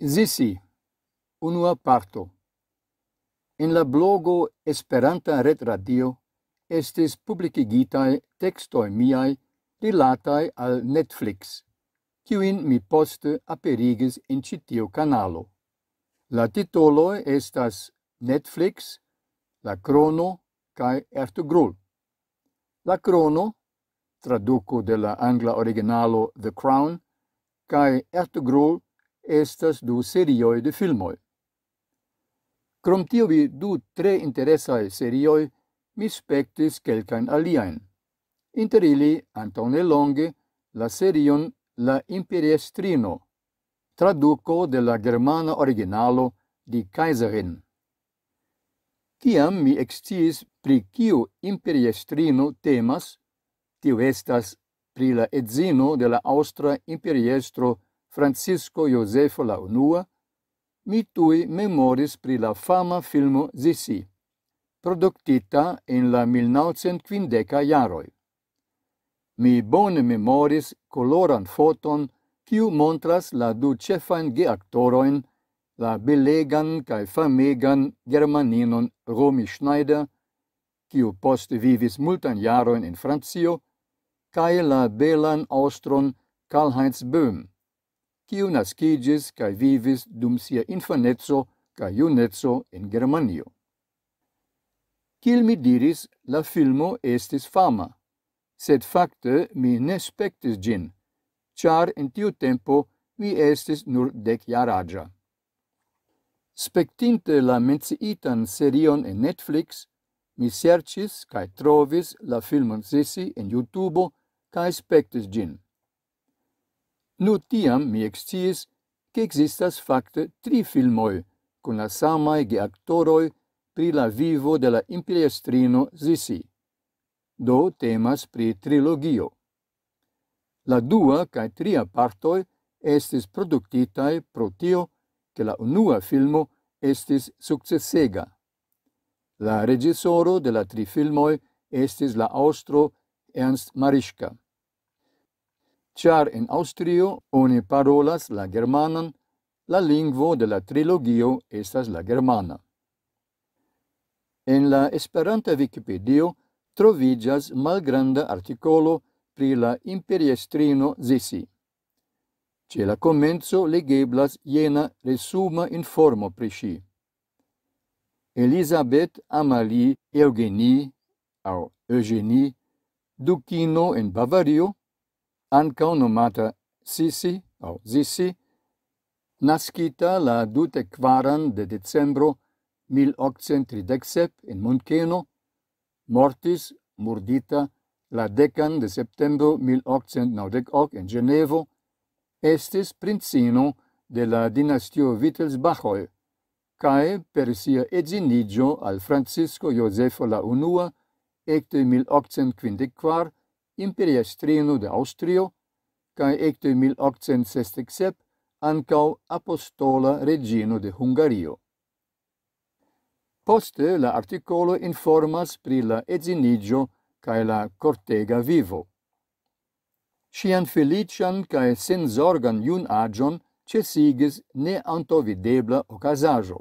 Zisi, unua parto. En la blogo Esperanta Red Radio estis publicigitae textoi miai rilatae al Netflix, kiuin mi poste aperigis in citio canalo. La titolo estas Netflix, La Crono cae Ertugrul. La Crono, traduco de la angla originalo The Crown, cae Ertugrul estas du serioi de filmoi. Crom tiovi du tre interesae serioi, mi spectis quelcaen aliaen. Inter ili, antone longe, la serion La Imperiestrino, traduco de la germana originalo di Kaiserin. Tiam mi exciis pri kiu imperiestrino temas, tiu estas pri la edzino de la austra imperiestro Francisco Josefo la unua, mi tui memoris pri la fama filmo Zisi, productita in la 1950 jaroj. Mi bone memoris coloran foton kiu montras la du cefan geactoroin, la belegan cae famegan germaninon Romy Schneider, kiu poste vivis multan jaroin in Francio, kaj la belan austron Karl-Heinz Böhm, kiu nascigis cae vivis dum sia infanezzo kaj iunezzo in Germanio. Cil mi diris, la filmo estis fama, sed fakte mi ne spectis gin, char in tiu tempo mi estis nur dec jaragia. Spectinte la menciitan serion en Netflix, mi sercis cae trovis la filmon sisi in YouTube cae spectis gin. Nu tiam mi exciis, che existas facte tri filmoi con la samae geactoroi pri la vivo de la imperiestrino Zisi. Do temas pri trilogio. La dua cae tria partoi estis productitae pro tio che la unua filmo estis successega. La regisoro de la tri filmoi estis la austro Ernst Marischka char in Austrio oni parolas la germanan, la lingvo de la trilogio estas la germana. En la Esperanta Wikipedia trovigas malgranda artikolo pri la imperiestrino Zisi. Ce la comenzo legeblas jena resuma informo pri si. Elisabeth Amalie Eugenie, au Eugenie, ducino en Bavario, ancau nomata Sisi, au Zisi, nascita la dute quaran de decembro 1837 in Muncheno, mortis murdita la decan de septembro 1898 in Genevo, estis princino de la dinastio Wittelsbachoi, cae per sia edzinigio al Francisco Josefo la Unua, ecte 1854, imperiestrino de Austrio, cae ecte 1867 ancau apostola regino de Hungario. Poste la articolo informas pri la edzinigio cae la cortega vivo. Sian felician cae senzorgan iun agion cesigis ne antovidebla ocasajo.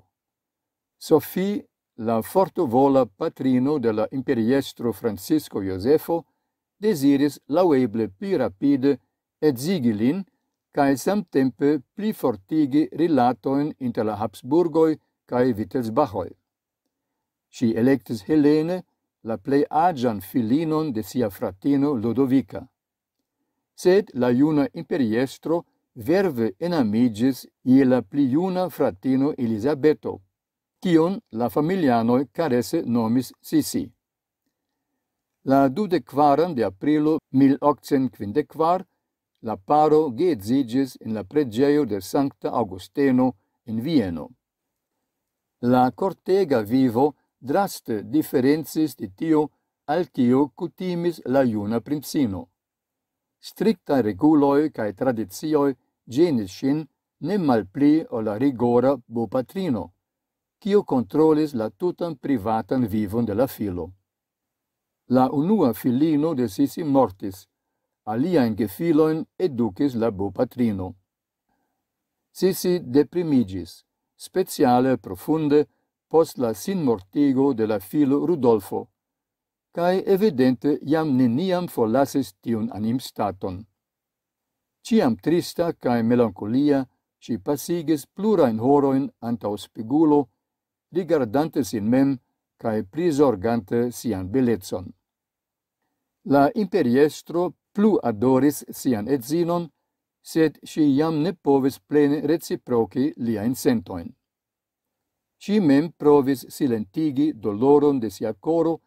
Sophie, la fortovola patrino de la imperiestro Francisco Iosefo, desiris laueble pli rapide et zigilin, cae samtempe pli fortigi rilatoin inter la Habsburgoi cae Wittelsbachoi. Si electis Helene, la plei agian filinon de sia fratino Lodovica. Sed la iuna imperiestro verve enamigis ie la pli iuna fratino Elisabeto, cion la familianoi caresse nomis Sisi la 24 de aprilo 1854 la paro geedzigis in la pregeio de Sancta Augusteno in Vieno. La cortega vivo draste differenzis di tio al tio cutimis la iuna princino. Stricta reguloi cae tradizioi genis sin ne malpli o la rigora bo patrino, cio controlis la tutan privatan vivon de la filo. La unua filino de Sisi mortis, alia in gefiloin educis la bo bopatrino. Sisi deprimigis, speciale profunde post la sinmortigo de la filo Rudolfo, cae evidente iam neniam folasis tiun anim staton. Ciam trista cae melancolia, si pasigis plurain horoin antaus spigulo, rigardante sin mem cae prisorgante sian belezon. La imperiestro plu adoris sian edzinon, sed si iam ne povis plene reciproci lia incentoin. Si mem provis silentigi doloron de sia coro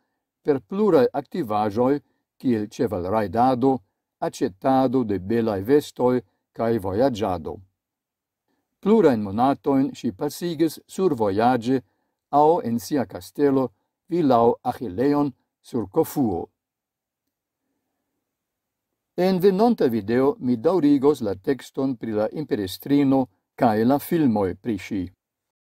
per plurae activajoi, kiel ceval raidado, accettado de belae vestoi cae voyagiado. Plurain monatoin si pasigis sur voyage au en sia castello vilau Achilleon sur Cofuo. En venonta video mi daurigos la texton pri la imperestrino cae la filmoi pri sci.